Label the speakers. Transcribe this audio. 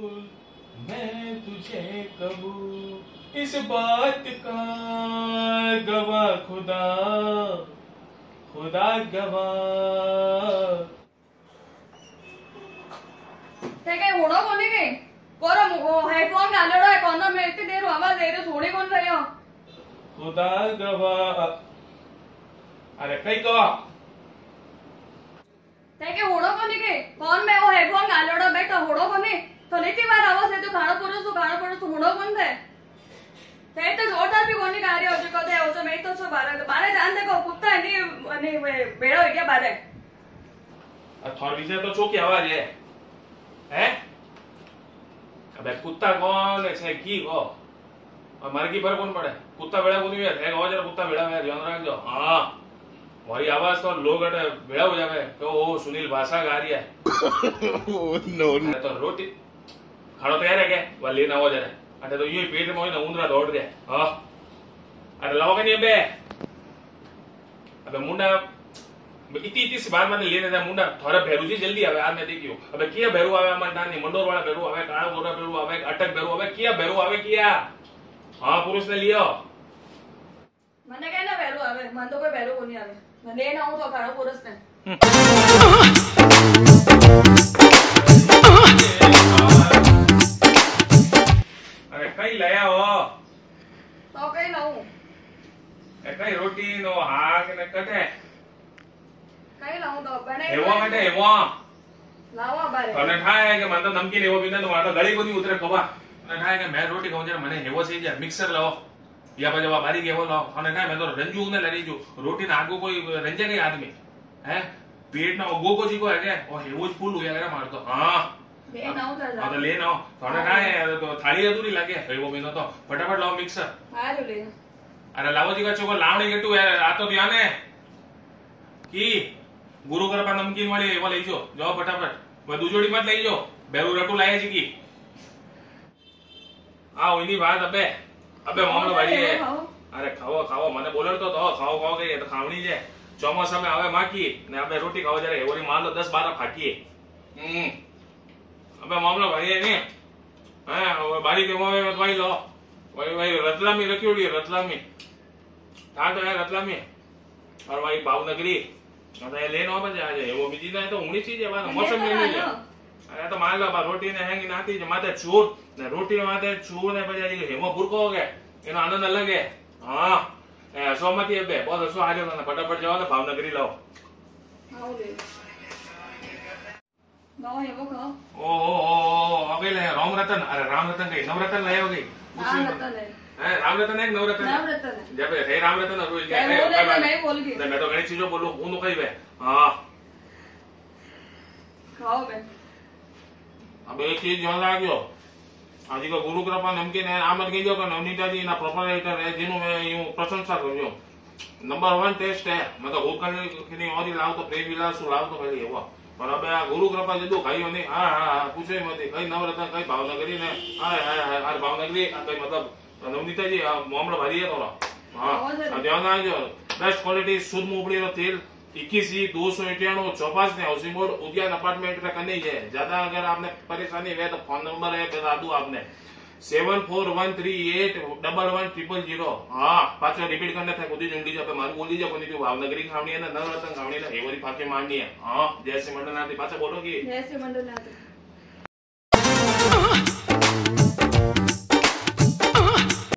Speaker 1: मैं तुझे कबूल इस बात का गवा खुदा खुदा गवा
Speaker 2: ते काही होणं कोणी काही बरं हेडफोन घालवलं आहे कोणा मिळते देर आवाज़ येतो सोडी कोण रही हो?
Speaker 1: खुदा गवा अरे कई गवा
Speaker 2: ते काही होणं कोणी काही कोण मे वो हेडफोन घालवलं बेटा होणं कोणी થોડીથી વાર આવો છે તો ખાણો પૂરો છું ખાણો પૂરો છું હુંડો કોણ થાય તે તો જોરદાર બી કોની કાર્ય હજુ કહો એવું તો મેં તો છો બારે બારે જાન દેખો કુત્તા એની અને ભેળો
Speaker 1: ગયા બારે થોર વિશે તો ચોકી આવા રે હે અબે કુત્તા કોણ છે કી કો મારે કી ભર કોણ પડે કુત્તા વેળા કોની યાર એક અવાજ કુત્તા વેળા મે ધ્યાન રાખજો હા हमारी आवाज़ तो लोग अटे भेड़ा हो जावे तो ओ सुनील भाषा गा रही है
Speaker 3: oh, no,
Speaker 1: no. तो रोटी ಹಳತ್ ಯಾರ್ಯಾಗೆ ಅಲ್ಲಿ ನಾವು ಹೋದರೆ ಅದು ಈ ಪೀಟ್ರ ಮೋಗಿ ನಾವು ಉಂದ್ರ ದೊಡ್ಡ್ರೆ ಆ ಅದ ಲವಾಗ ನೀಬೆ ಅದ ಮುಂಡ इतनी इतनी सी बार मैंने ले लेना मुंडा। थोड़ा भैरू जी जल्दी आवे आज मैं देखियो अबे किया भैरू आवे हमारे नानी मंडोर वाला भैरू आवे काड़ा गोरा भैरू आवे अटक भैरू आवे किया भैरू आवे किया? हाँ पुरुष ने लियो।
Speaker 2: मने कहना भैरू आवे मन तो कोई भैरू को नहीं आवे। मने ना हूँ तो काड़ा पुरुष ने।
Speaker 1: हम्म। કઈ લઈ આવો
Speaker 2: તો કઈ
Speaker 1: નવું કઈ રોટી નો હાક ને કટે
Speaker 2: કઈ લઉં તો બને
Speaker 1: એવો કટે એવો
Speaker 2: લાવો બારે
Speaker 1: અને થાય કે મને તો નમકીન એવો પીને તો મારે ગળી બધી ઉતરે ખબર અને થાય કે મેં રોટી ખાઉં છે મને હેવો છે જાય મિક્સર લાવો યા પછી બારી ગેવો લાવો અને થાય મેં તો રંજુ ને લડી જો રોટી ને આગો કોઈ રંજે કઈ આદમી હે પેટ નો અગો કોઈ જીકો હે કે ઓ હેવો જ ફૂલ હોય મારતો હા
Speaker 2: બે ના હું તો
Speaker 1: હા તો લે ના તને થાય તો થાળી અધૂરી લાગે. એવો બીનો તો ફટાફટ લાવો મિક્સર
Speaker 2: હારું લે.
Speaker 1: અરે લાવો કા છોકરો લાવણી ગેટું યાર આ તો ધ્યાન. હે કી? ગુરુ કૃપા નમકીન વાળી એવા લઈ જો જાઓ ફટાફટ. બધું જોડી માં લઈ જો બેરું રટું લાય છે કી. આ ઓઈની વાત અબે. અબે મામલો ભાઈ હે અરે ખાવો ખાવો મને બોલતો તો ખાવો ખાવો કઈ તો ખાવણી છે. ચોમાસામાં આવે માકી ને આપણે રોટી ખાવા જયારે એવરી માલ દસ બાર ફાકીએ હમ. અબે મામલો ભાઈ હે ને હા હવે બારી કે મોવે ભાઈ લો ભાઈ ભાઈ રતલામી રખી ઉડી રતલામી હા તો યાર રતલામી और भाई भावनगरी आता है लेनो बन जाए वो बीजी ना तो उंगली चीज है बात मौसम में नहीं है अरे तो मान लो बा रोटी ने हैंगी नाती जे माथे चूर ने रोटी माथे चूर ने પછી હેમો ભૂરકો હો ગયા એનો આનંદ અલગ હે હા એ સોમતી બે બહુ હસો હાર્યો તને ફટાફટ જાઓ ને ભાવનગરી લાવો
Speaker 2: હારું લે ગાવ એવો ખાઓ
Speaker 1: ઓ ઓ ઓ હવે લે રામ રતન અરે રામ રતન કઈ નવરતન લાયો ગઈ
Speaker 2: નામ રતન હે
Speaker 1: હે રામ રતન એક નવરતન
Speaker 2: નામ રતન હે
Speaker 1: જબ હે રામ રતન રોજ
Speaker 2: એ બોલે તો નહીં બોલ ગઈ
Speaker 1: मैं तो घणी चीजों बोलूं હું તો કઈ બે હા
Speaker 2: ખાઓ બેન
Speaker 1: अब एक चीज ध्यान રાખજો આજે કો ગુરુ કૃપા નમકીન હે આમ જ કહીજો કે નવનીતાજી ના પ્રોપરાઇટર હે જેનું મેં હું પ્રશંસા કરજો નંબર વન ટેસ્ટ હે મેં તો ભૂખની ની ઓરી લાવતો પ્રેમ વિલાસ લાવતો ખાલી એવો પણ હવે આ ગુરુ કૃપા જદુ ખાઈ નહીં હા હા હા પૂછે મતી કઈ નવરત્ન કઈ ભાવનગરી ને હા હા હા આ ભાવનગરી આ કઈ મતલબ નવનીતાજી આ મામલો ભારી હે થોડો હા આ ધ્યાન રાખજો બેસ્ટ ક્વોલિટી શુદ્ધ મૂંગફળી નો તેલ इक्कीस दो सौ इक्यानवे चौपास ने हाउसिंग बोर्ड उद्यान अपार्टमेंट में करनी है ज्यादा अगर आपने परेशानी है तो फोन नंबर है बता दूं आपने seven four one three eight double one triple zero હા પાછો રિપીટ કરીને થાય કુદી જંગલી જાવ મારું બોલી જાવ કોઈ ભાવનગરી ખાવણી અને નવરત્ન ખાવણી એ બધી પાછી માંડની હા જય શ્રી મંડળનાથ પાછા બોલો કે
Speaker 2: જય શ્રી મંડળનાથ